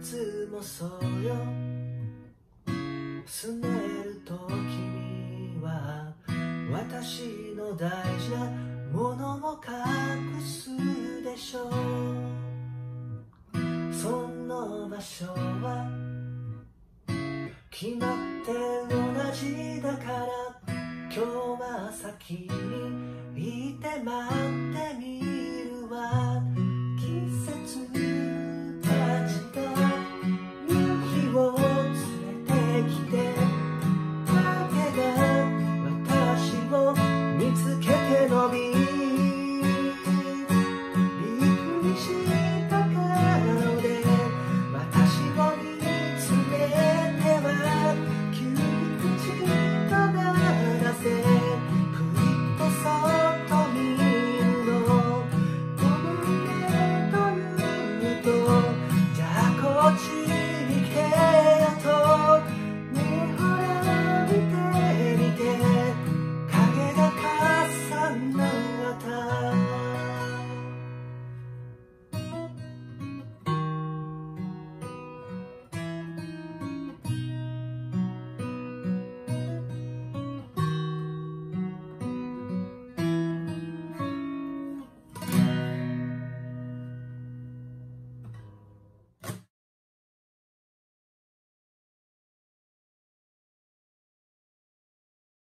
つもそうよ。拗ねると君は私の大事なものを隠すでしょう。その場所は決まって同じだから。今日は先に 같아.